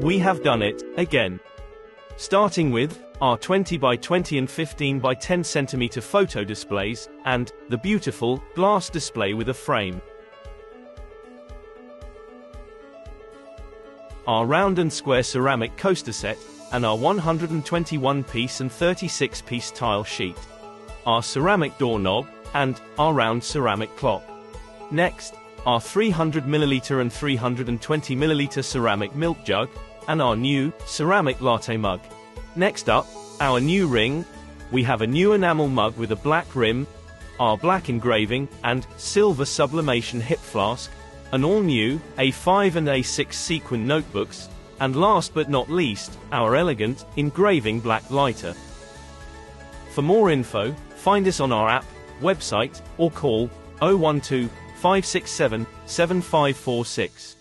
We have done it, again. Starting with, our 20 by 20 and 15 by 10 centimeter photo displays, and, the beautiful, glass display with a frame. Our round and square ceramic coaster set, and our 121 piece and 36 piece tile sheet. Our ceramic doorknob, and, our round ceramic clock. Next, our 300 milliliter and 320 milliliter ceramic milk jug, and our new, ceramic latte mug. Next up, our new ring. We have a new enamel mug with a black rim, our black engraving, and silver sublimation hip flask, an all-new A5 and A6 sequin notebooks, and last but not least, our elegant, engraving black lighter. For more info, find us on our app, website, or call 012 567 7546.